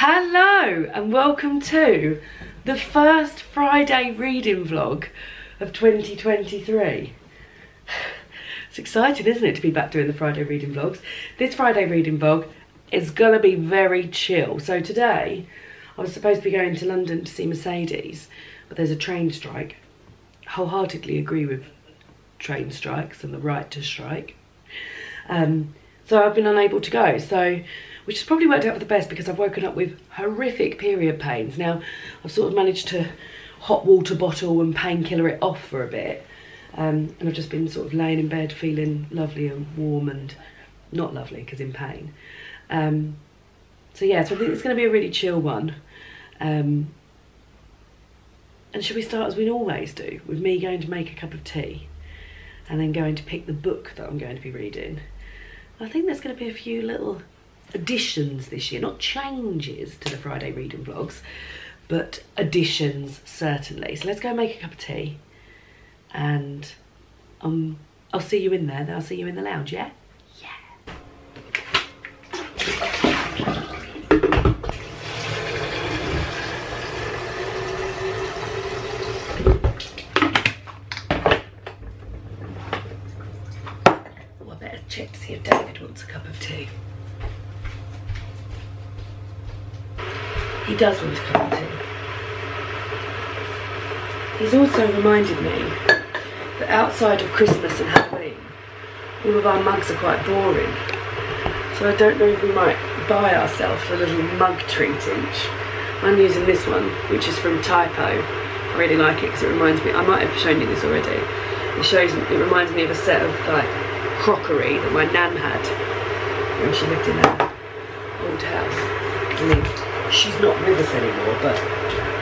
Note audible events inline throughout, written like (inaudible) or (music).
Hello and welcome to the first Friday reading vlog of 2023. (sighs) It's exciting, isn't it, to be back doing the Friday reading vlogs. This Friday reading vlog is gonna be very chill. So today, I was supposed to be going to London to see Mercedes, but there's a train strike. Wholeheartedly agree with train strikes and the right to strike. Um, so I've been unable to go. So, which has probably worked out for the best because I've woken up with horrific period pains. Now, I've sort of managed to hot water bottle and painkiller it off for a bit. Um, and I've just been sort of laying in bed feeling lovely and warm and not lovely because in pain. Um, so yeah, so I think it's going to be a really chill one. Um, and should we start as we always do, with me going to make a cup of tea and then going to pick the book that I'm going to be reading. I think there's going to be a few little additions this year, not changes to the Friday reading vlogs, but additions certainly. So let's go make a cup of tea and um, I'll see you in there, I'll see you in the lounge? Yeah. Oh, I better check to see if David wants a cup of tea. He does cup of. He's also reminded me that outside of Christmas and Halloween, all of our mugs are quite boring. So I don't know if we might buy ourselves a little mug treat each. I'm using this one, which is from Typo. I really like it because it reminds me, I might have shown you this already. It shows, it reminds me of a set of like crockery that my nan had when she lived in her old house. She's not with us anymore, but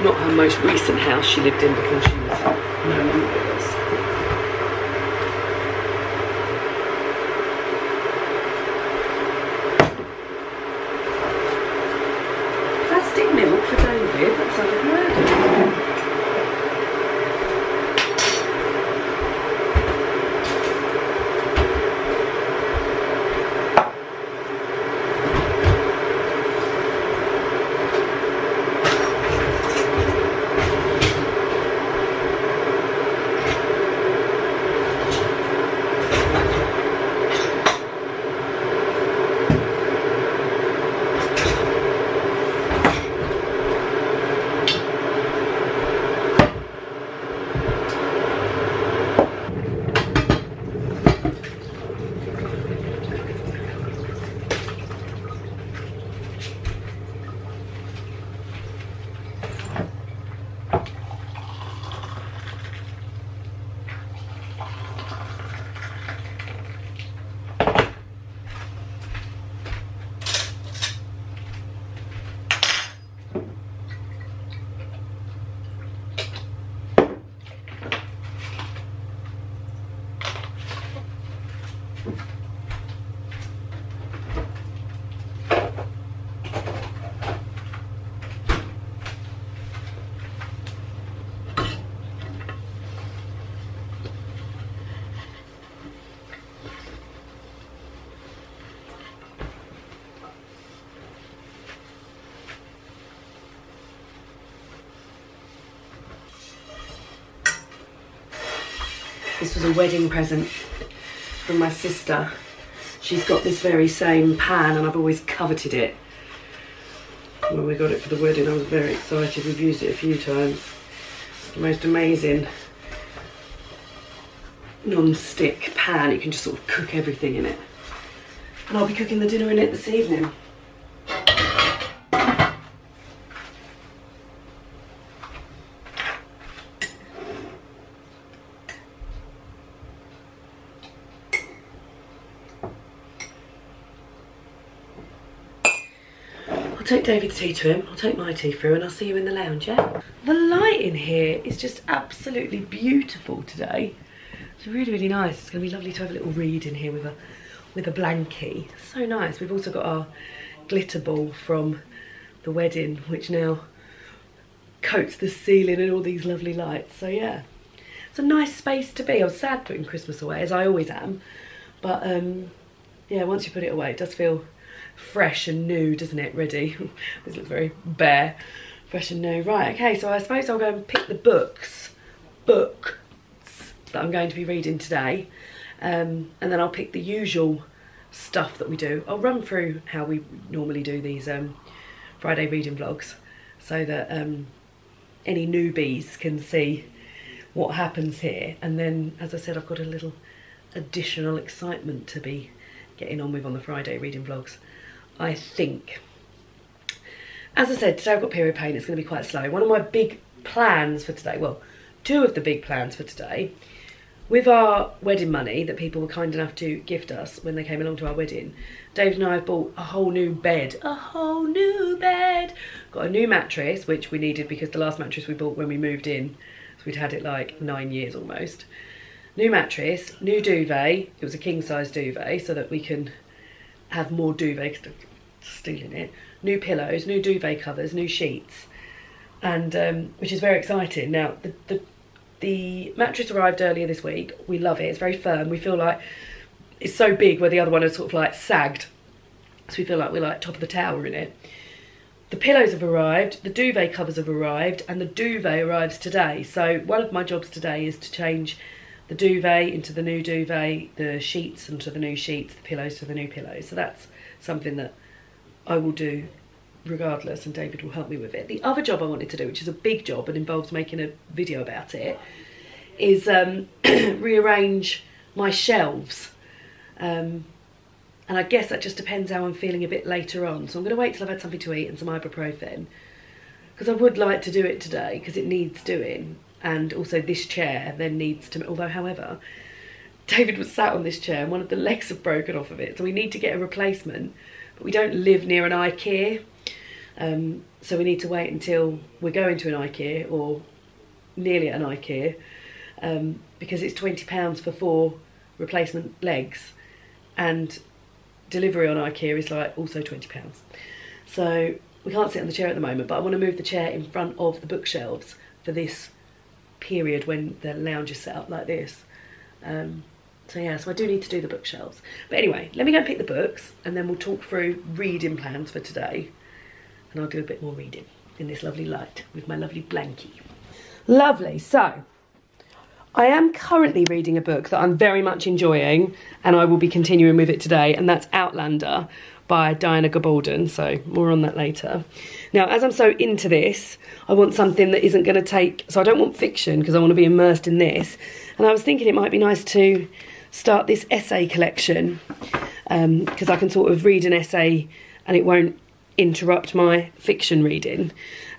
not her most recent house she lived in before she was no longer with us. Plastic milk for David, that's unheard of. This was a wedding present from my sister. She's got this very same pan and I've always coveted it. When we got it for the wedding, I was very excited. We've used it a few times. It's the most amazing non-stick pan. You can just sort of cook everything in it. And I'll be cooking the dinner in it this evening. Take David's tea to him, I'll take my tea through and I'll see you in the lounge, yeah? The light in here is just absolutely beautiful today. It's really, really nice. It's gonna be lovely to have a little read in here with a with a blankie. So nice. We've also got our glitter ball from the wedding, which now coats the ceiling and all these lovely lights. So yeah, it's a nice space to be. I was sad putting Christmas away, as I always am. But um, yeah, once you put it away, it does feel fresh and new, doesn't it? Ready. (laughs) this looks very bare, fresh and new. Right, okay, so I suppose I'll go and pick the books, books that I'm going to be reading today. Um, and then I'll pick the usual stuff that we do. I'll run through how we normally do these um, Friday reading vlogs so that um, any newbies can see what happens here. And then, as I said, I've got a little additional excitement to be getting on with on the Friday reading vlogs, I think. As I said, today I've got period pain, it's going to be quite slow. One of my big plans for today, well, two of the big plans for today, with our wedding money that people were kind enough to gift us when they came along to our wedding, David and I have bought a whole new bed. A whole new bed. Got a new mattress, which we needed because the last mattress we bought when we moved in, so we'd had it like nine years almost new mattress, new duvet. It was a king size duvet so that we can have more duvet stealing it. New pillows, new duvet covers, new sheets, and um, which is very exciting. Now the, the the mattress arrived earlier this week. We love it. It's very firm. We feel like it's so big where the other one is sort of like sagged. So we feel like we're like top of the tower in it. The pillows have arrived, the duvet covers have arrived, and the duvet arrives today. So one of my jobs today is to change the duvet into the new duvet, the sheets into the new sheets, the pillows to the new pillows. So that's something that I will do regardless and David will help me with it. The other job I wanted to do, which is a big job and involves making a video about it, is um, (clears throat) rearrange my shelves. Um, and I guess that just depends how I'm feeling a bit later on. So I'm going to wait till I've had something to eat and some ibuprofen. Because I would like to do it today because it needs doing and also this chair then needs to although however David was sat on this chair and one of the legs have broken off of it. So we need to get a replacement but we don't live near an IKEA um, so we need to wait until we're going to an IKEA or nearly an IKEA um, because it's £20 for four replacement legs and delivery on IKEA is like also £20 so we can't sit on the chair at the moment but I want to move the chair in front of the bookshelves for this period when the lounge is set up like this. Um, so yeah, so I do need to do the bookshelves. But anyway, let me go and pick the books and then we'll talk through reading plans for today. And I'll do a bit more reading in this lovely light with my lovely blankie. Lovely, so I am currently reading a book that I'm very much enjoying and I will be continuing with it today and that's Outlander by Diana Gabaldon, so more on that later. Now, as I'm so into this, I want something that isn't going to take, so I don't want fiction because I want to be immersed in this. And I was thinking it might be nice to start this essay collection because um, I can sort of read an essay and it won't interrupt my fiction reading.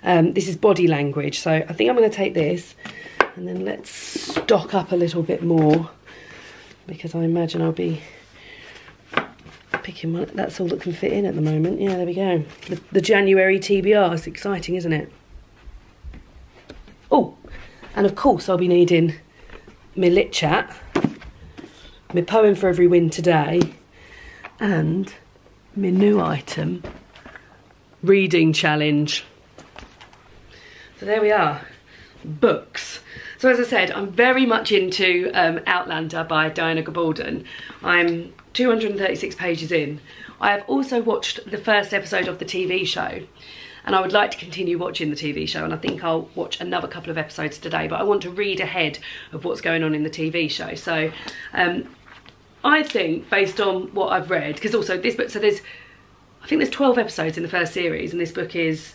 Um, this is body language, so I think I'm going to take this and then let's stock up a little bit more because I imagine I'll be picking one. That's all that can fit in at the moment. Yeah, there we go. The, the January TBR. It's exciting, isn't it? Oh, and of course I'll be needing my lit chat, my poem for every win today, and my new item, reading challenge. So there we are, books. So as I said, I'm very much into um, Outlander by Diana Gabaldon. I'm 236 pages in. I have also watched the first episode of the TV show and I would like to continue watching the TV show and I think I'll watch another couple of episodes today but I want to read ahead of what's going on in the TV show so um, I think based on what I've read because also this book so there's I think there's 12 episodes in the first series and this book is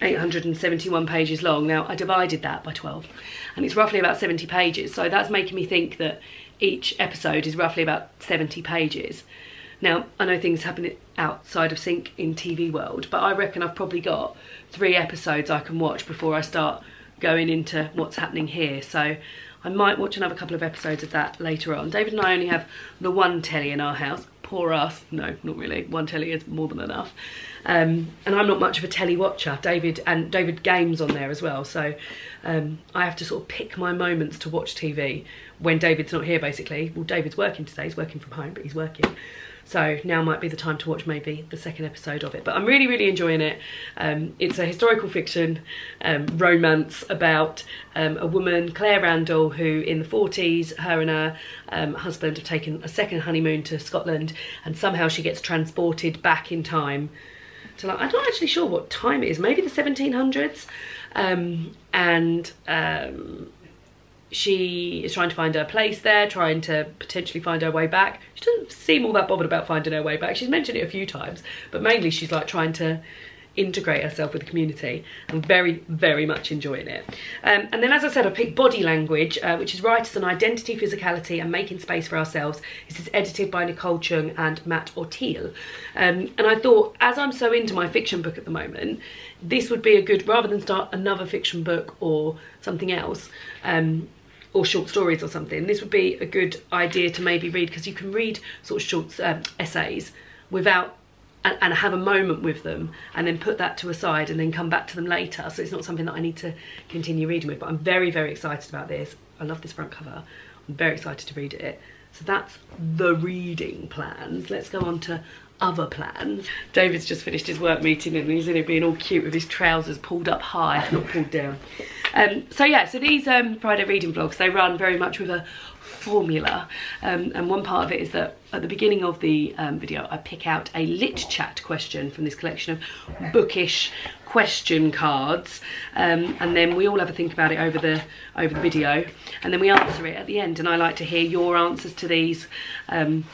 871 pages long now I divided that by 12 and it's roughly about 70 pages so that's making me think that each episode is roughly about 70 pages. Now, I know things happen outside of sync in TV world, but I reckon I've probably got three episodes I can watch before I start going into what's happening here. So I might watch another couple of episodes of that later on. David and I only have the one telly in our house. Poor us. No, not really. One telly is more than enough. Um, and I'm not much of a telly watcher. David and David games on there as well. So um, I have to sort of pick my moments to watch TV when David's not here, basically. Well, David's working today. He's working from home, but he's working. So now might be the time to watch maybe the second episode of it. But I'm really, really enjoying it. Um, it's a historical fiction um, romance about um, a woman, Claire Randall, who in the 40s, her and her um, husband have taken a second honeymoon to Scotland and somehow she gets transported back in time to like, I'm not actually sure what time it is, maybe the 1700s. Um, and um, she is trying to find her place there, trying to potentially find her way back. She doesn't seem all that bothered about finding her way back. She's mentioned it a few times, but mainly she's like trying to integrate herself with the community. I'm very, very much enjoying it. Um, and then, as I said, I picked Body Language, uh, which is Writers on Identity, Physicality and Making Space for Ourselves. This is edited by Nicole Chung and Matt Ortile. Um, and I thought, as I'm so into my fiction book at the moment, this would be a good, rather than start another fiction book or something else, um, or short stories or something, this would be a good idea to maybe read because you can read sort of short um, essays without and, and, have a moment with them and then put that to a side and then come back to them later. So it's not something that I need to continue reading with, but I'm very, very excited about this. I love this front cover. I'm very excited to read it. So that's the reading plans. Let's go on to other plans. David's just finished his work meeting and he's in it being all cute with his trousers pulled up high, not pulled down. Um, so yeah, so these um, Friday reading vlogs, they run very much with a formula. Um, and one part of it is that at the beginning of the um, video, I pick out a lit chat question from this collection of bookish question cards. Um, and then we all have a think about it over the, over the video. And then we answer it at the end. And I like to hear your answers to these um,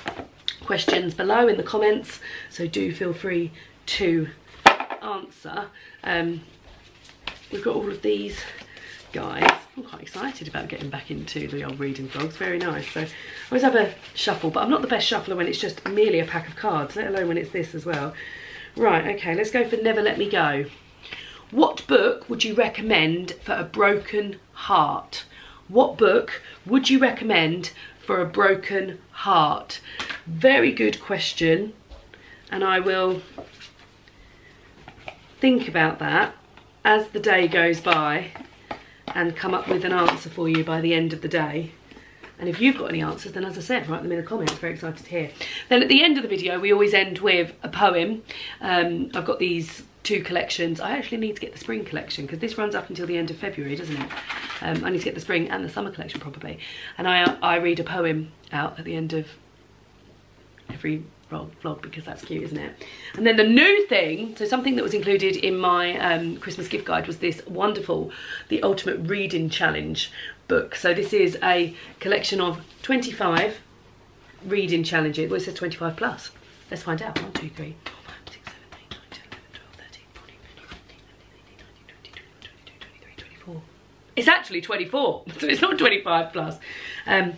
questions below in the comments. So do feel free to answer. Um, we've got all of these guys. I'm quite excited about getting back into the old reading vlogs, very nice. So I always have a shuffle, but I'm not the best shuffler when it's just merely a pack of cards, let alone when it's this as well. Right, okay, let's go for Never Let Me Go. What book would you recommend for a broken heart? What book would you recommend for a broken heart? Very good question. And I will think about that as the day goes by and come up with an answer for you by the end of the day. And if you've got any answers, then as I said, write them in the comments. Very excited to hear. Then at the end of the video, we always end with a poem. Um, I've got these two collections. I actually need to get the spring collection because this runs up until the end of February, doesn't it? Um, I need to get the spring and the summer collection probably. And I, I read a poem out at the end of every vlog because that's cute isn't it and then the new thing so something that was included in my um, christmas gift guide was this wonderful the ultimate reading challenge book so this is a collection of 25 reading challenges well it says 25 plus let's find out one two three it's actually 24 (laughs) so it's not 25 plus um,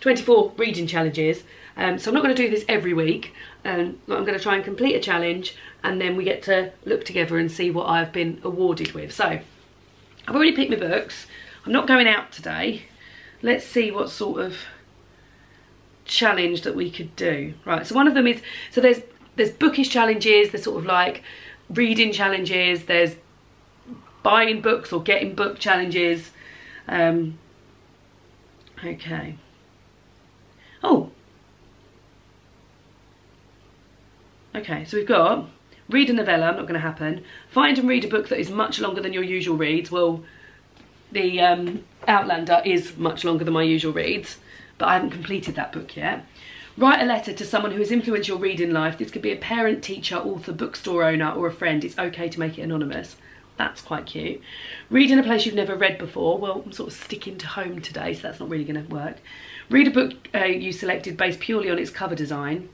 24 reading challenges um, so I'm not going to do this every week. Um, I'm going to try and complete a challenge and then we get to look together and see what I've been awarded with. So I've already picked my books. I'm not going out today. Let's see what sort of challenge that we could do. Right, so one of them is, so there's there's bookish challenges, there's sort of like reading challenges, there's buying books or getting book challenges. Um, okay. Oh, Okay, so we've got read a novella, not going to happen. Find and read a book that is much longer than your usual reads. Well, the um, Outlander is much longer than my usual reads, but I haven't completed that book yet. Write a letter to someone who has influenced your reading life. This could be a parent, teacher, author, bookstore owner, or a friend. It's okay to make it anonymous. That's quite cute. Read in a place you've never read before. Well, I'm sort of sticking to home today, so that's not really going to work. Read a book uh, you selected based purely on its cover design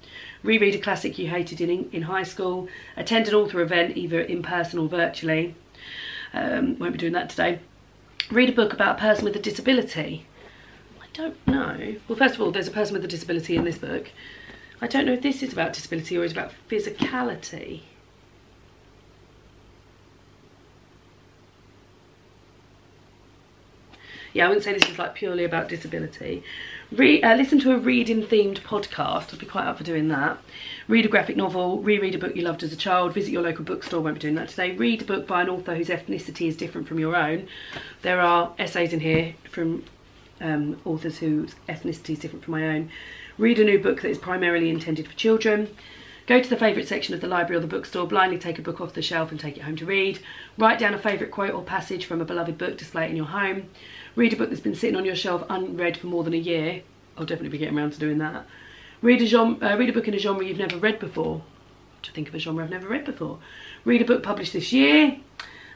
reread a classic you hated in, in high school, attend an author event either in person or virtually. Um, won't be doing that today. Read a book about a person with a disability. I don't know. Well, first of all, there's a person with a disability in this book. I don't know if this is about disability or is about physicality. Yeah, I wouldn't say this is like purely about disability. Re uh, listen to a reading themed podcast. I'd be quite up for doing that. Read a graphic novel, reread a book you loved as a child, visit your local bookstore, won't be doing that today. Read a book by an author whose ethnicity is different from your own. There are essays in here from um, authors whose ethnicity is different from my own. read a new book that is primarily intended for children, go to the favourite section of the library or the bookstore, blindly take a book off the shelf and take it home to read, write down a favourite quote or passage from a beloved book, display it in your home, read a book that's been sitting on your shelf unread for more than a year, I'll definitely be getting around to doing that, read a, genre, uh, read a book in a genre you've never read before, to think of a genre I've never read before, read a book published this year,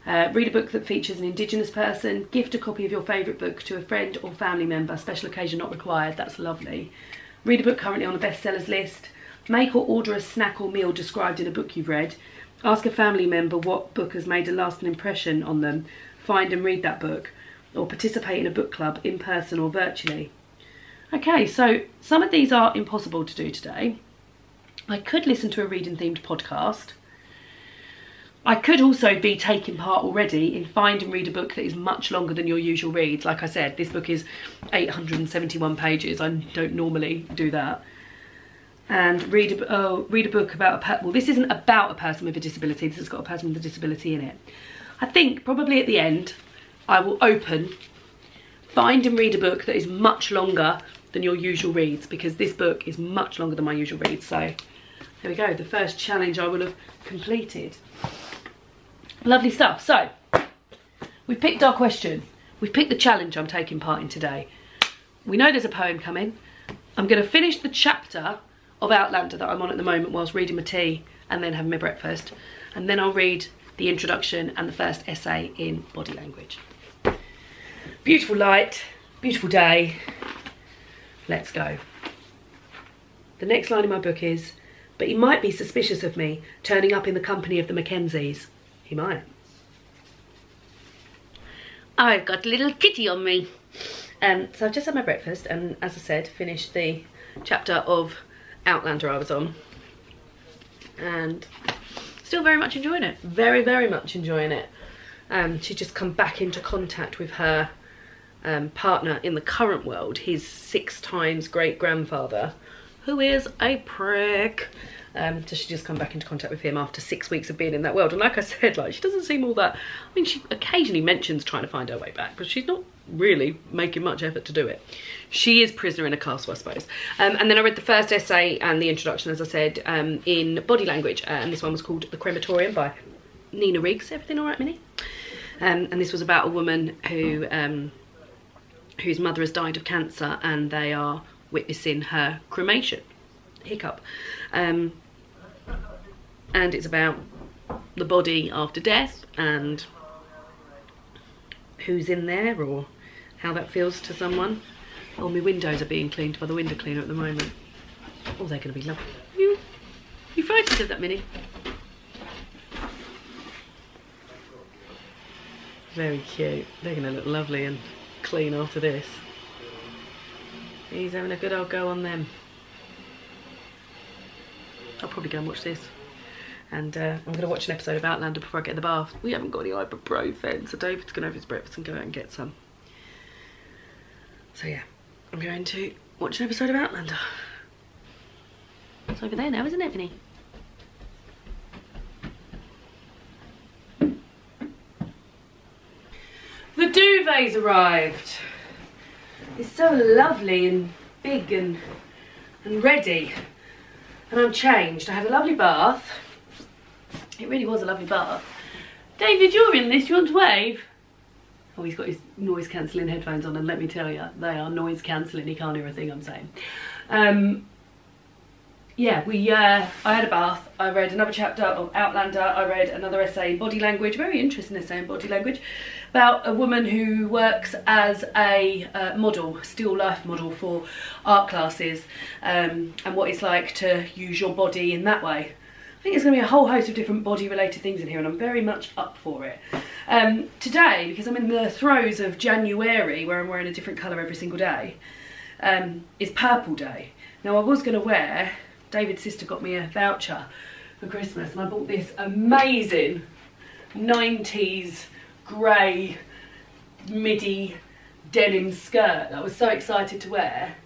uh, read a book that features an Indigenous person. Gift a copy of your favourite book to a friend or family member. Special occasion not required. That's lovely. Read a book currently on a bestsellers list. Make or order a snack or meal described in a book you've read. Ask a family member what book has made a lasting impression on them. Find and read that book. Or participate in a book club in person or virtually. Okay, so some of these are impossible to do today. I could listen to a reading themed podcast. I could also be taking part already in find and read a book that is much longer than your usual reads. Like I said, this book is 871 pages. I don't normally do that. And read a, oh, read a book about a well, this isn't about a person with a disability. This has got a person with a disability in it. I think probably at the end, I will open, find and read a book that is much longer than your usual reads because this book is much longer than my usual reads. So there we go, the first challenge I will have completed. Lovely stuff. So, we've picked our question. We've picked the challenge I'm taking part in today. We know there's a poem coming. I'm going to finish the chapter of Outlander that I'm on at the moment whilst reading my tea and then having my breakfast. And then I'll read the introduction and the first essay in body language. Beautiful light, beautiful day. Let's go. The next line in my book is, but he might be suspicious of me turning up in the company of the Mackenzies. He might. I've got a little kitty on me. Um, so I've just had my breakfast and as I said, finished the chapter of Outlander I was on. And still very much enjoying it. Very, very much enjoying it. Um, she's just come back into contact with her um, partner in the current world, his six times great grandfather, who is a prick. Um, so she just come back into contact with him after six weeks of being in that world. And like I (laughs) said, like she doesn't seem all that. I mean, she occasionally mentions trying to find her way back, but she's not really making much effort to do it. She is prisoner in a castle, I suppose. Um, and then I read the first essay and the introduction, as I said, um, in body language, uh, and this one was called "The Crematorium" by Nina Riggs. Everything all right, Minnie? Um, and this was about a woman who um, whose mother has died of cancer, and they are witnessing her cremation. Hiccup. Um, and it's about the body after death and who's in there or how that feels to someone. Oh, my windows are being cleaned by the window cleaner at the moment. Oh, they're going to be lovely. You, you frightened of that, Minnie? Very cute. They're going to look lovely and clean after this. He's having a good old go on them. I'll probably go and watch this. And uh, I'm going to watch an episode of Outlander before I get in the bath. We haven't got any ibuprofen, so David's going to have his breakfast and go out and get some. So yeah, I'm going to watch an episode of Outlander. It's over there now, isn't it, Vinny? The arrived. It's so lovely and big and and ready. And I'm changed. I had a lovely bath. It really was a lovely bath. David, you're in this. You want to wave? Oh, he's got his noise cancelling headphones on, and let me tell you, they are noise cancelling. He can't hear a thing I'm saying. Um, yeah, we. Uh, I had a bath. I read another chapter of Outlander. I read another essay in body language. Very interesting essay in body language about a woman who works as a uh, model, still life model for art classes, um, and what it's like to use your body in that way. I think there's going to be a whole host of different body related things in here and I'm very much up for it. Um, today, because I'm in the throes of January where I'm wearing a different colour every single day, um, is Purple Day. Now I was going to wear, David's sister got me a voucher for Christmas and I bought this amazing 90s grey midi denim skirt that I was so excited to wear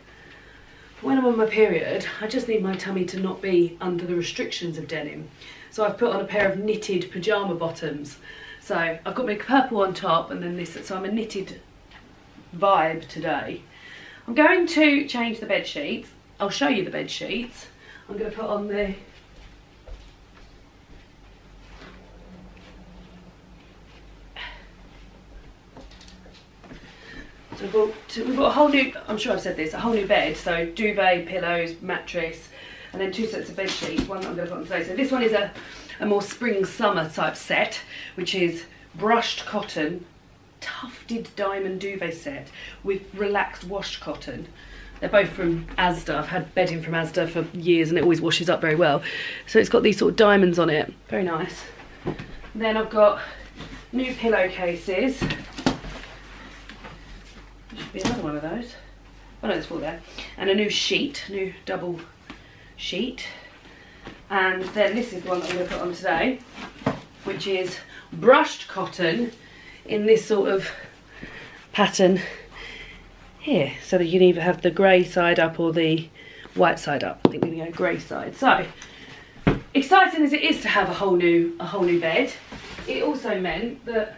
when I'm on my period, I just need my tummy to not be under the restrictions of denim. So I've put on a pair of knitted pyjama bottoms. So I've got my purple on top and then this, so I'm a knitted vibe today. I'm going to change the bed sheets I'll show you the bed sheets. I'm going to put on the So we've got, we've a whole new, I'm sure I've said this, a whole new bed. So duvet, pillows, mattress, and then two sets of bed sheets, one that I'm going to put on today. So this one is a, a more spring summer type set, which is brushed cotton, tufted diamond duvet set with relaxed washed cotton. They're both from Asda. I've had bedding from Asda for years and it always washes up very well. So it's got these sort of diamonds on it. Very nice. Then I've got new pillowcases. Be another one of those. Oh no, there's four there. And a new sheet, new double sheet. And then this is the one that I'm going to put on today, which is brushed cotton in this sort of pattern here so that you can either have the grey side up or the white side up. I think we're going to go grey side. So exciting as it is to have a whole new a whole new bed, it also meant that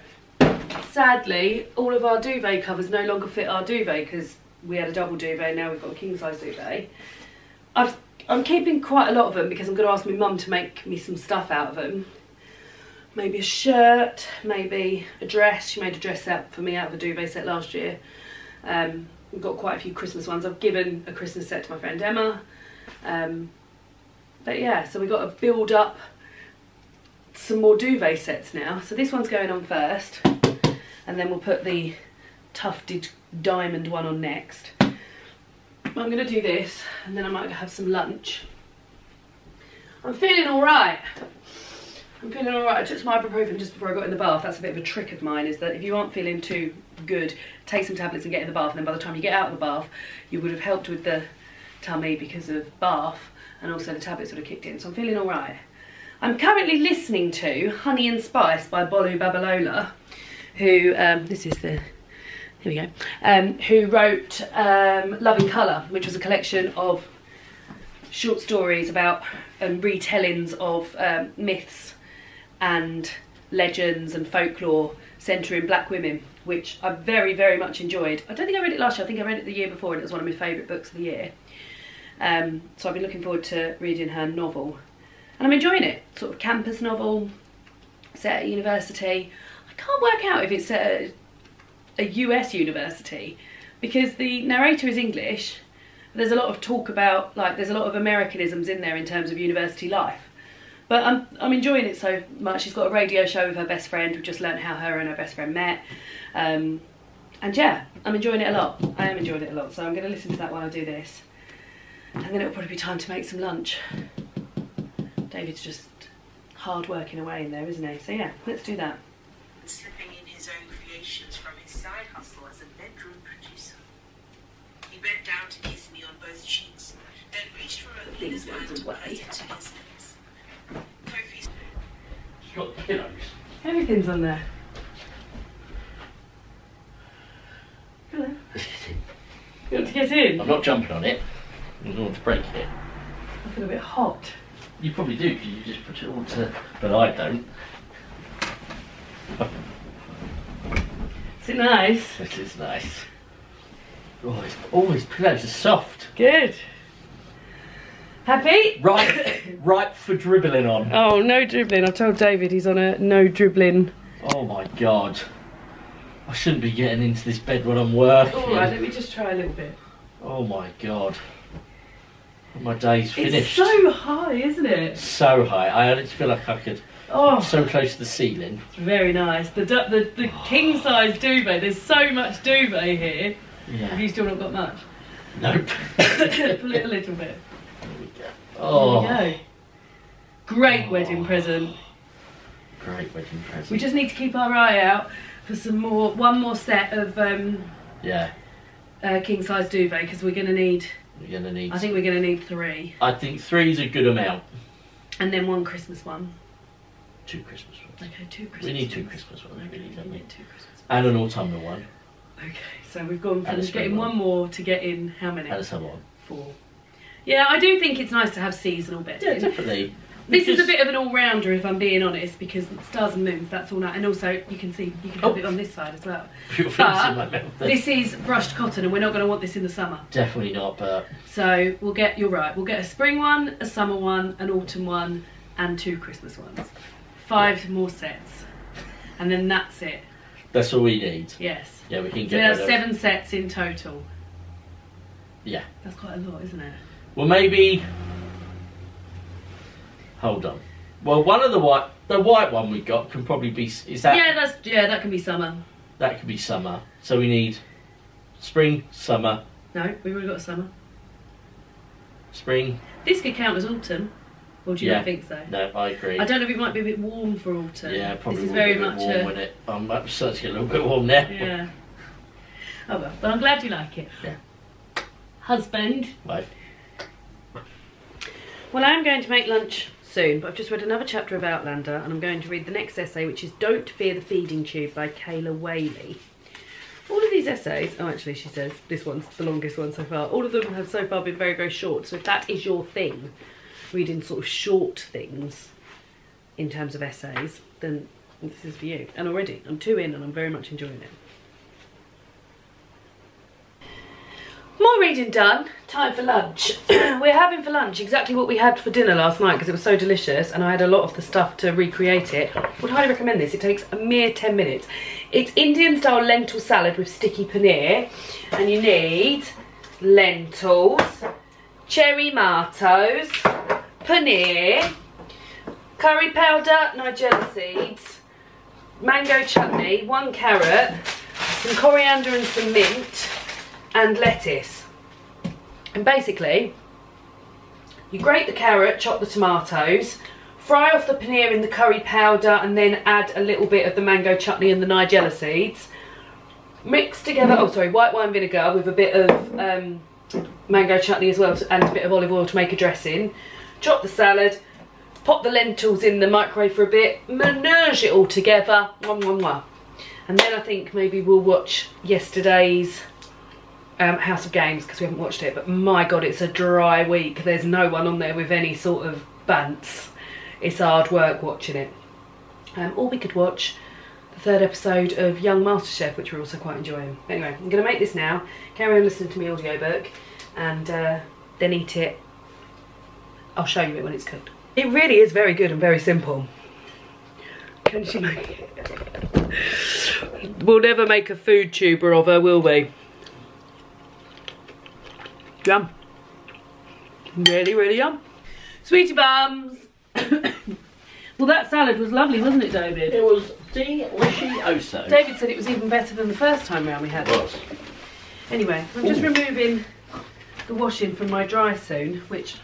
sadly all of our duvet covers no longer fit our duvet because we had a double duvet and now we've got a king size duvet. I've I'm keeping quite a lot of them because I'm going to ask my mum to make me some stuff out of them. Maybe a shirt, maybe a dress. She made a dress set for me out of a duvet set last year. Um, we've got quite a few Christmas ones. I've given a Christmas set to my friend Emma. Um, but yeah, so we've got to build up some more duvet sets now. So this one's going on first, and then we'll put the tufted diamond one on next. I'm going to do this, and then I might have some lunch. I'm feeling all right. I'm feeling all right. I took some ibuprofen just before I got in the bath. That's a bit of a trick of mine, is that if you aren't feeling too good, take some tablets and get in the bath, and then by the time you get out of the bath, you would have helped with the tummy because of bath, and also the tablets would have kicked in. So I'm feeling all right. I'm currently listening to Honey and Spice by Bolu Babalola, who, um, this is the here we go, um, who wrote um, Love in Colour, which was a collection of short stories about um, retellings of um, myths and legends and folklore centering black women, which I very, very much enjoyed. I don't think I read it last year, I think I read it the year before and it was one of my favourite books of the year. Um, so I've been looking forward to reading her novel. And I'm enjoying it, sort of campus novel, set at university. Can't work out if it's at a US university because the narrator is English. There's a lot of talk about like there's a lot of Americanisms in there in terms of university life. But I'm I'm enjoying it so much. She's got a radio show with her best friend. We've just learned how her and her best friend met. Um, and yeah, I'm enjoying it a lot. I am enjoying it a lot. So I'm going to listen to that while I do this. And then it'll probably be time to make some lunch. David's just hard working away in there, isn't he? So yeah, let's do that. Slipping in his own creations from his side hustle as a bedroom producer. He bent down to kiss me on both cheeks, then reached for a These hand ones to away. it to his lips. Kofi's You got pillows. Everything's on there. Hello. You want to get in? I'm not jumping on it. I don't want to break it. I feel a bit hot. You probably do because you just put it all to. But I don't. Is it nice? This is nice. Oh, it's, oh, his pillows are soft. Good. Happy? Ripe, ripe for dribbling on. Oh, no dribbling. I've told David he's on a no dribbling. Oh my god. I shouldn't be getting into this bed when I'm working. Alright, let me just try a little bit. Oh my god. My day's finished. It's so high, isn't it? So high. I feel like I could. Oh, So close to the ceiling. it's very nice. The the, the (sighs) king size duvet. There's so much duvet here. Have you still not got much? Nope. Pull (laughs) it a little bit. There we go. There Oh. you go. Great wedding present. Great wedding present. We just need to keep our eye out for some more, one more set of um, Yeah. uh, king size duvet because we're going to need, We're gonna need. I think we're going to need three. I think three's a good amount. And then one Christmas one. Two Christmas ones. Okay, two Christmas We need two ones. Christmas ones, Okay, really, we don't we? need two Christmas ones. And an autumnal one. Okay, so we've gone And from getting one. one more to getting how many? And a summer one. Four. Yeah, I do think it's nice to have seasonal bits. Yeah, definitely. This is a bit of an all-rounder, if I'm being honest, because stars and moons, that's all night. And also, you can see, you can have Oh. it on this side as well. (laughs) Your fingers in my But this is brushed cotton, and we're not going to want this in the summer. Definitely not, but So we'll get, you're right, we'll get a spring one, a summer one, an autumn one, and two Christmas ones. Five more sets. And then that's it. that's all we need. Yes. Yeah, we can So get we rid have of. seven sets in total. Yeah. That's quite a lot, isn't it? Well, maybe. Hold on. Well, one of the white, the white one we got can probably be. Is that yeah, that's yeah, that can be summer. that could be summer? So we need spring, summer, No, we've already got summer. spring. This could count as autumn. Or do you Yeah. not think so? No, I agree. I don't know if it might be a bit warm for autumn. Yeah, probably. This is very be a bit much warm, a it? I'm starting to get a little bit warm now. yeah. Oh well, but I'm glad you like it. Yeah. Husband. Wife. Well, I'm going to make lunch soon, but I've just read another chapter of Outlander, and I'm going to read the next essay, which is "Don't Fear the Feeding Tube" by Kayla Whaley. All of these essays, oh, actually, she says this one's the longest one so far. All of them have so far been very, very short. So if that is your thing, reading sort of short things in terms of essays, then this is for you. And already, I'm two in, and I'm very much enjoying it. More reading done. Time for lunch. (clears throat) We're having for lunch exactly what we had for dinner last night because it was so delicious and I had a lot of the stuff to recreate it. Would highly recommend this. It takes a mere 10 minutes. It's Indian style lentil salad with sticky paneer and you need lentils, cherry martos, paneer, curry powder, nigella seeds, mango chutney, one carrot, some coriander and some mint and lettuce. And basically, you grate the carrot, chop the tomatoes, fry off the paneer in the curry powder, and then add a little bit of the mango chutney and the nigella seeds. Mix together, oh sorry, white wine vinegar with a bit of um, mango chutney as well, to, and a bit of olive oil to make a dressing. Chop the salad, pop the lentils in the microwave for a bit, menage it all together, mwah, mwah, mwah. and then I think maybe we'll watch yesterday's um, House of Games because we haven't watched it. But my god, it's a dry week. There's no one on there with any sort of bants. It's hard work watching it. Um, or we could watch the third episode of Young MasterChef, which we're also quite enjoying. Anyway, I'm going to make this now. Carry on listening to my audiobook, and uh, then eat it. I'll show you it when it's cooked. It really is very good and very simple. Can she make it? We'll never make a food tuber of her, will we? Yum. Really, really yum. Sweetie bums. (coughs) well, that salad was lovely, wasn't it, David? It was delicioso. David said it was even better than the first time round we had it. was. Anyway, I'm just removing the washing from my dry soon, which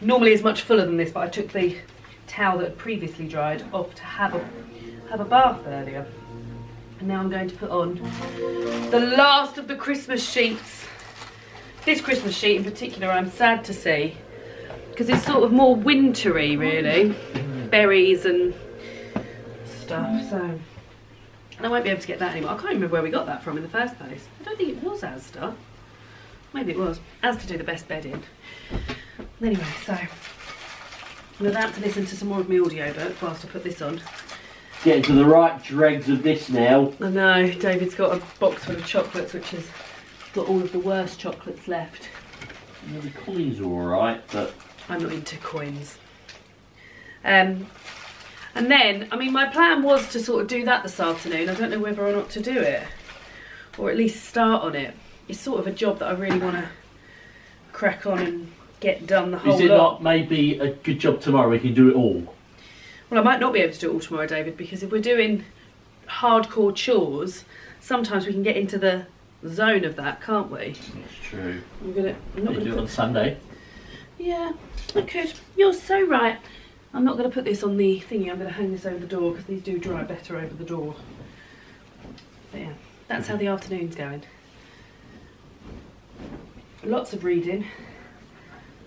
normally is much fuller than this, but I took the towel that previously dried off to have a have a bath earlier. And now I'm going to put on the last of the Christmas sheets. This Christmas sheet in particular, I'm sad to see because it's sort of more wintry, really, berries and stuff. So. And I won't be able to get that anymore. I can't remember where we got that from in the first place. I don't think it was Asda. Maybe it was. Asda do the best bed in. Anyway, so I'm about to listen to some more of my audiobook whilst I put this on. Getting to the right dregs of this now. I know, David's got a box full of chocolates which has got all of the worst chocolates left. Yeah, the coins are alright, but I'm not into coins. Um, and then, I mean, my plan was to sort of do that this afternoon. I don't know whether or not to do it, or at least start on it. It's sort of a job that I really want to crack on and get done the whole is it lot. not maybe a good job tomorrow we can do it all? Well, I might not be able to do it all tomorrow, David, because if we're doing hardcore chores, sometimes we can get into the zone of that, can't we? That's true. I'm gonna. I'm not You gonna do it on Sunday. Yeah, I could. You're so right. I'm not going to put this on the thingy. I'm going to hang this over the door because these do dry better over the door. But yeah, that's how the afternoon's going. Lots of reading.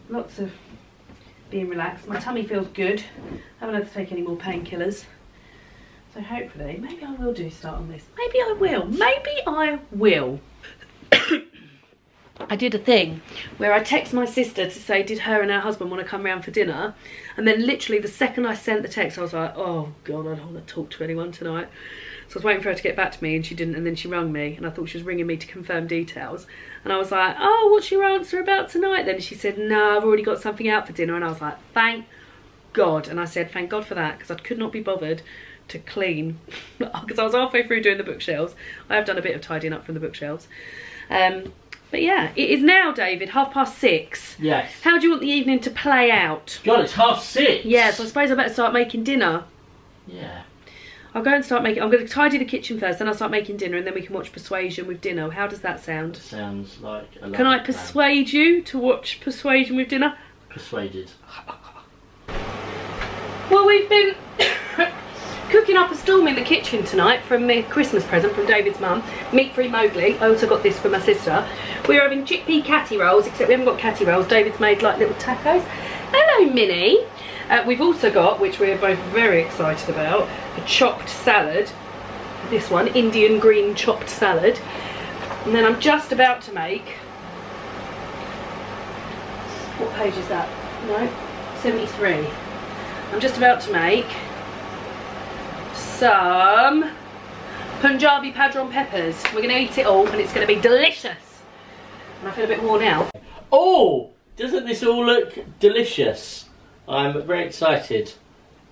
Lots of being relaxed. My tummy feels good. I haven't had to take any more painkillers. So hopefully, maybe I will do start on this. Maybe I will. Maybe I will. (coughs) I did a thing where I text my sister to say, did her and her husband want to come round for dinner? And then literally the second I sent the text, I was like, oh God, I don't want to talk to anyone tonight. So I was waiting for her to get back to me and she didn't. And then she rang me and I thought she was ringing me to confirm details. And I was like, oh, what's your answer about tonight? Then she said, no, I've already got something out for dinner. And I was like, thank God. And I said, thank God for that because I could not be bothered to clean (laughs) because I was halfway through doing the bookshelves. I have done a bit of tidying up from the bookshelves. Um, but yeah, it is now, David, half past six. Yes. How do you want the evening to play out? God, it's half six. Yeah, so I suppose I better start making dinner. Yeah. I'll go and start making. I'm going to tidy the kitchen first, then I'll start making dinner, and then we can watch Persuasion with dinner. How does that sound? Sounds like a Can I lovely plan. persuade you to watch Persuasion with dinner? Persuaded. Well, we've been (coughs) cooking up a storm in the kitchen tonight from a Christmas present from David's mum, meat-free Mowgli. I also got this for my sister. We're having chickpea catty rolls, except we haven't got catty rolls. David's made like little tacos. Hello, Minnie. Uh, we've also got, which we're both very excited about, a chopped salad. This one, Indian green chopped salad. And then I'm just about to make. What page is that? No, 73. I'm just about to make some Punjabi padron peppers. We're going to eat it all and it's going to be delicious. And I feel a bit worn out. Oh, doesn't this all look delicious? I'm very excited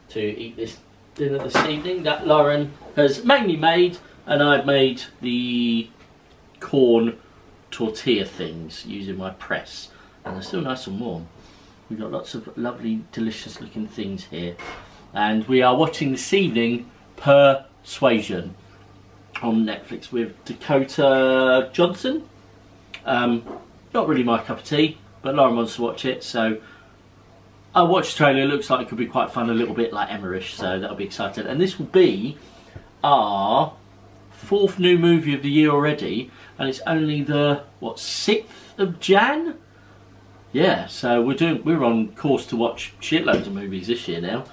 to eat this dinner this evening that Lauren has mainly made, and I've made the corn tortilla things using my press, and they're still nice and warm. We've got lots of lovely, delicious looking things here, and we are watching this evening Persuasion on Netflix with Dakota Johnson. Um, not really my cup of tea, but Lauren wants to watch it, so I watched the trailer. It looks like it could be quite fun, a little bit like Emmerish, so that'll be exciting. And this will be our fourth new movie of the year already, and it's only the what sixth of Jan. Yeah, so we're doing we're on course to watch shitloads of movies this year now,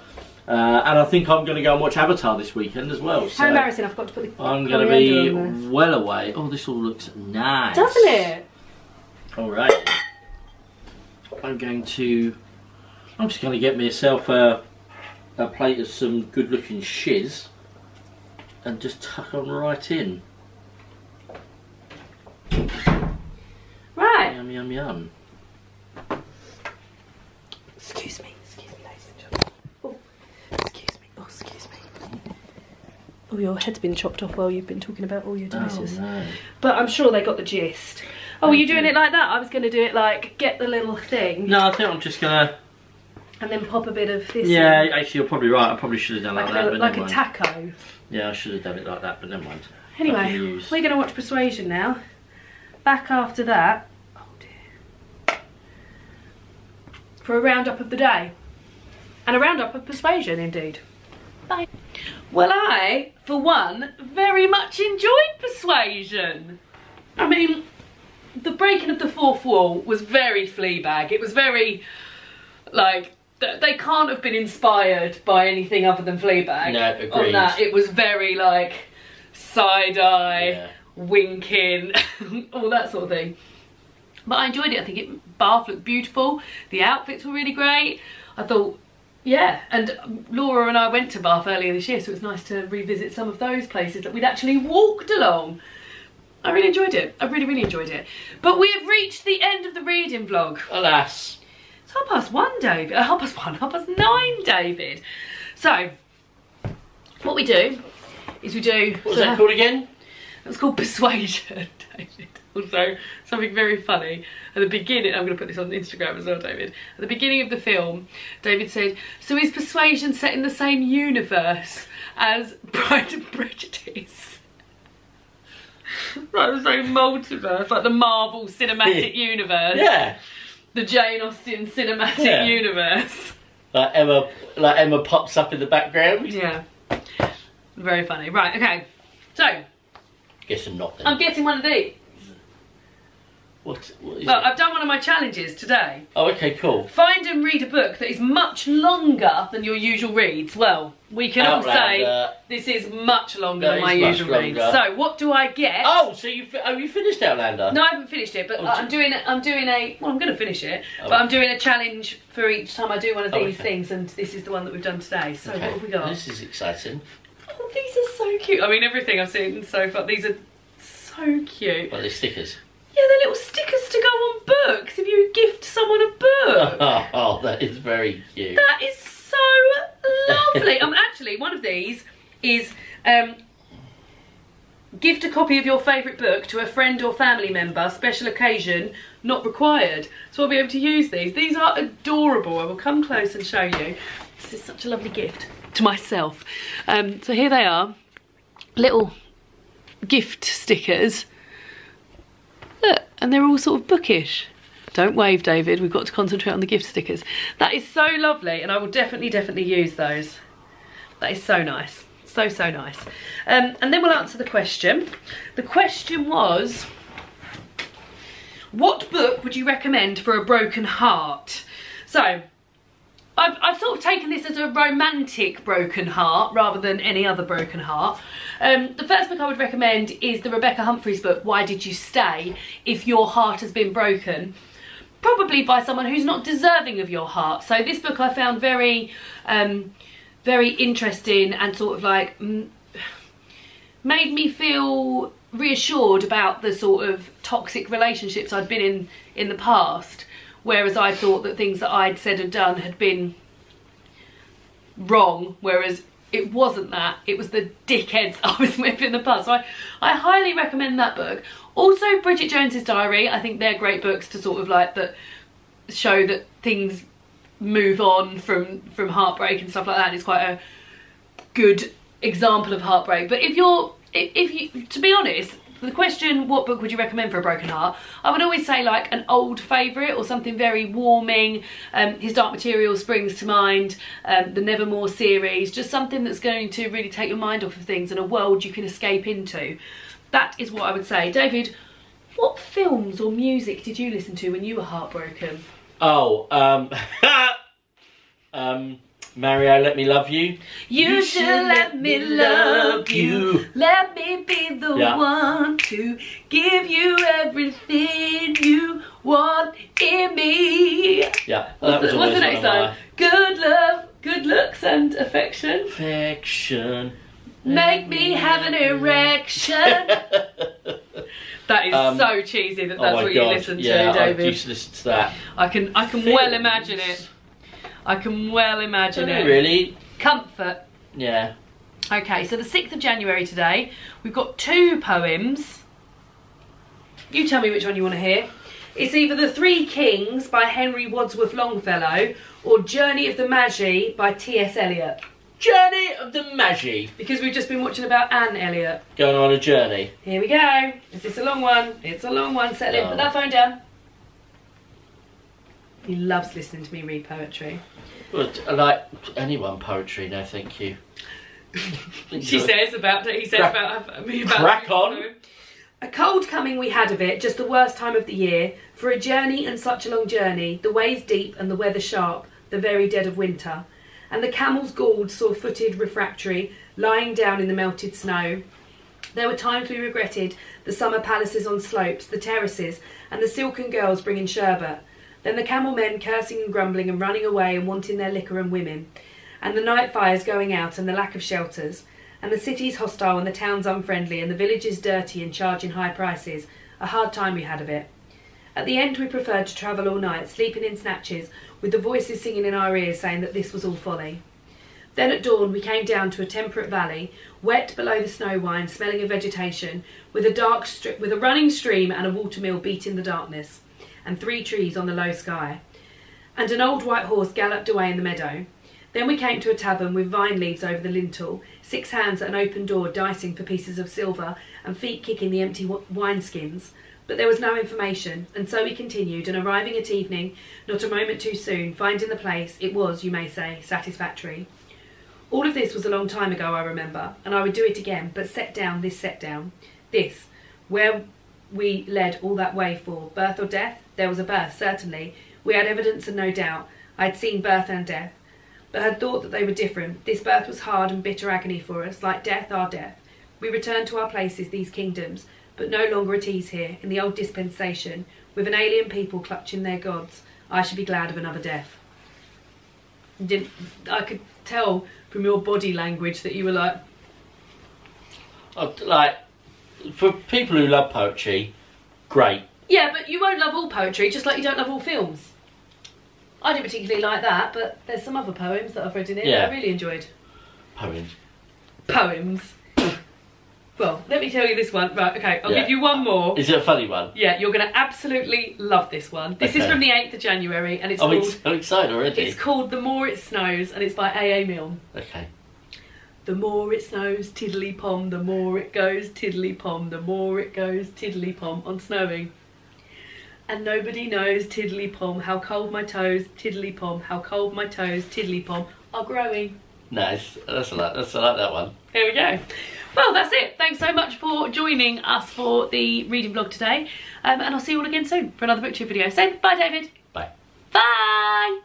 uh, and I think I'm going to go and watch Avatar this weekend as well. So How embarrassing, I've got to put the I'm going to be well away. Oh, this all looks nice, Doesn't it? All right. I'm going to. I'm just going to get myself a, a plate of some good looking shiz and just tuck on right in. Right. Yum, yum, yum. Excuse me, excuse me, ladies and gentlemen. Oh, excuse me, oh, excuse me. Oh, your head's been chopped off while you've been talking about all your Oh, no. But I'm sure they got the gist. Oh, were you doing you. it like that? I was going to do it like get the little thing No, I think I'm just going to. And then pop a bit of this. Yeah, in, actually, you're probably right. I probably should have done like, like, a, that, like a mind. taco. Yeah, I should have done it like that, but never mind. Anyway, we're going to watch Persuasion now. Back after that. Oh dear. For a roundup of the day. And a roundup of Persuasion, indeed. Bye. Well, I, for one, very much enjoyed Persuasion. I mean, the breaking of the fourth wall was very Fleabag. It was very, like, they can't have been inspired by anything other than Fleabag. No, On that, it was very like side eye, Yeah. winking, (laughs) all that sort of thing. But I enjoyed it. I think it Bath looked beautiful. The outfits were really great. I thought, yeah. And Laura and I went to Bath earlier this year, so it was nice to revisit some of those places that we'd actually walked along. I really enjoyed it. I really, really enjoyed it. But we have reached the end of the reading vlog. Alas. It's half past one, David. Uh, half past one, half past nine, David. So, what we do is we do. What was that called again? It's called Persuasion, (laughs) David. Also, something very funny. At the beginning, I'm going to put this on Instagram as well, David. At the beginning of the film, David said, So is Persuasion set in the same universe as Pride and Prejudice? (laughs) like the same multiverse, like the Marvel Cinematic Universe, Yeah. The Jane Austen Cinematic Yeah. Universe. Like Emma, like Emma pops up in the background. Yeah. Very funny. Right, okay. So, Guess I'm not then. I'm getting one of these. What, what is Well, it? I've done one of my challenges today. Oh, okay, cool. Find and read a book that is much longer than your usual reads. Well, we can all say this is much longer than my usual reads. So, what do I get? Oh, so you fi- oh you finished Outlander? No, I haven't finished it, but Oh, I'm doing I'm doing a well. I'm going to finish it, Oh. but I'm doing a challenge for each time I do one of Oh, these okay. things, and this is the one that we've done today. So Okay. what have we got? This is exciting. Oh, these are so cute. I mean, everything I've seen so far. These are so cute. Well, they're stickers. Yeah, they're little stickers to go on books. If you gift someone a book, (laughs) Oh, that is very cute. that is so lovely. (laughs) um, actually, one of these is um, gift a copy of your favourite book to a friend or family member. Special occasion not required. So I'll be able to use these. These are adorable. I will come close and show you. This is such a lovely gift to myself. Um, so here they are, little gift stickers. Look, and they're all sort of bookish. Don't wave, David. We've got to concentrate on the gift stickers. That is so lovely, and I will definitely, definitely use those. That is so nice. So, so nice. Um, and then we'll answer the question. The question was What book would you recommend for a broken heart? So, I've, I've sort of taken this as a romantic broken heart rather than any other broken heart. Um, the first book I would recommend is the Rebecca Humphreys book, Why Did You Stay? If Your Heart Has Been Broken. Probably by someone who's not deserving of your heart. So this book I found very, um, very interesting and sort of like mm, made me feel reassured about the sort of toxic relationships I'd been in in the past. Whereas I thought that things that I'd said and done had been wrong, whereas it wasn't that. It was the dickheads (laughs) I was with in the past. So I, I highly recommend that book. Also, Bridget Jones's Diary. I think they're great books to sort of like that show that things move on from from heartbreak and stuff like that. It's quite a good example of heartbreak. But if you're if if you to be honest, the question what book would you recommend for a broken heart? I would always say like an old favourite or something very warming. Um, His Dark Material springs to mind. Um, the Nevermoor series, just something that's going to really take your mind off of things and a world you can escape into. That is what I would say. David, what films or music did you listen to when you were heartbroken? Oh, um, (laughs) um, Mario, let me love you. You, should let me love you. Let me be the Yeah. one to give you everything you want in me. Yeah, What's the, what's the next one? Good love, good looks and affection. affection. Make me have an erection. (laughs) That is Um, so cheesy that oh that's my what god! you listen yeah, to, I David. used to listen to that. I can I can well imagine it. I can well imagine it. really? Comfort. Yeah. Okay, so the 6th of January today, we've got two poems. You tell me which one you want to hear. It's either The Three Kings by Henry Wadsworth Longfellow or Journey of the Magi by T.S. Eliot. Journey of the Magi. Because we've just been watching about Anne Elliot. Going on a journey. Here we go. Is this a long one? It's a long one. Settle in. Put that phone down. He loves listening to me read poetry. But I like anyone poetry, no thank you. (laughs) She says about he said Crack- about me about crack on. A cold coming we had of it, just the worst time of the year. For a journey and such a long journey, the ways deep and the weather sharp, the very dead of winter. And the camels galled, sore-footed, refractory, lying down in the melted snow. There were times we regretted the summer palaces on slopes, the terraces, and the silken girls bringing sherbet. Then the camel men cursing and grumbling and running away and wanting their liquor and women. And the night fires going out and the lack of shelters. And the cities hostile and the towns unfriendly and the villages dirty and charging high prices. A hard time we had of it. At the end, we preferred to travel all night, sleeping in snatches, with the voices singing in our ears saying that this was all folly. Then at dawn, we came down to a temperate valley, wet below the snow wine, smelling of vegetation, with a dark with a running stream and a watermill beating the darkness, and three trees on the low sky. And an old white horse galloped away in the meadow. Then we came to a tavern with vine leaves over the lintel, six hands at an open door dicing for pieces of silver, and feet kicking the empty wineskins. But there was no information, and so we continued, and arriving at evening, not a moment too soon, finding the place, it was, you may say, satisfactory. All of this was a long time ago, I remember, and I would do it again, but set down this set down. This, where we led all that way for? Birth or death? There was a birth, certainly. We had evidence and no doubt. I had seen birth and death, but had thought that they were different. This birth was hard and bitter agony for us, like death our death. We returned to our places, these kingdoms, but no longer at ease here, in the old dispensation, with an alien people clutching their gods. I should be glad of another death. Didn't I could tell from your body language that you were like, Uh, Like, for people who love poetry, great. yeah, but you won't love all poetry, just like you don't love all films. I didn't particularly like that, but there's some other poems that I've read in it Yeah. that I really enjoyed. Poems. Poems. well, let me tell you this one. Right, okay, I'll Yeah. give you one more. Is it a funny one? Yeah, you're going to absolutely love this one. This is from the 8th of January, and it's I'm, called ex- I'm excited already. it's called The More It Snows, and it's by A.A. Milne. Okay. The more it snows, tiddly pom, the more it goes, tiddly pom, the more it goes, tiddly pom, on snowing. And nobody knows, tiddly pom, how cold my toes, tiddly pom, how cold my toes, tiddly pom, are growing. Nice. That's a lot. That's I like that one. Here we go. Well, that's it. Thanks so much for joining us for the reading vlog today. Um, and I'll see you all again soon for another booktube video. So, bye, David. Bye. Bye.